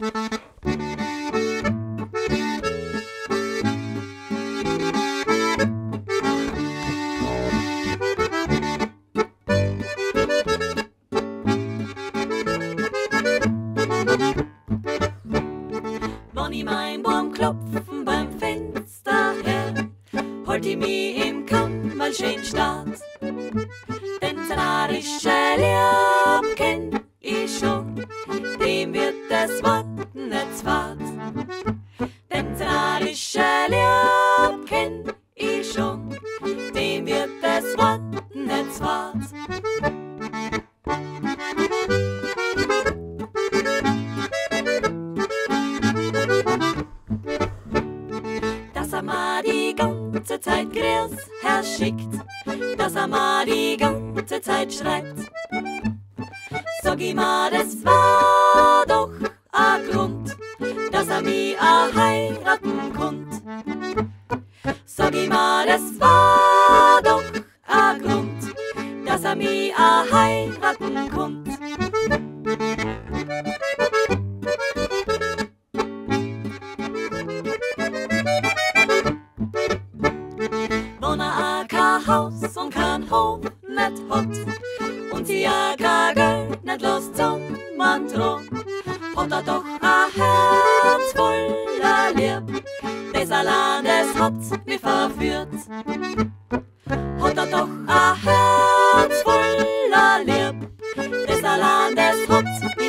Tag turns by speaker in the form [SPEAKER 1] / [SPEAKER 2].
[SPEAKER 1] Bonnie mein Baum klopfen beim Fenster her, holt die mi im Kammerl schön staat. Denn sein arische Lieb kenn ich schon, dem wird das Wort dass er mal die ganze Zeit Gräs herschickt, dass er mal die ganze Zeit schreibt. Sag ihm mal, das war doch a Grund, dass er mi a heiraten konnt. Sag ihm mal, das war doch a Grund, dass er mi a heiraten hot. Und sie jagen nicht los zum Mantron. Hat er doch ein Herz voller Lieb, des Landes hat mich verführt. Hat er doch ein Herz voller Lieb, des Landes hat mich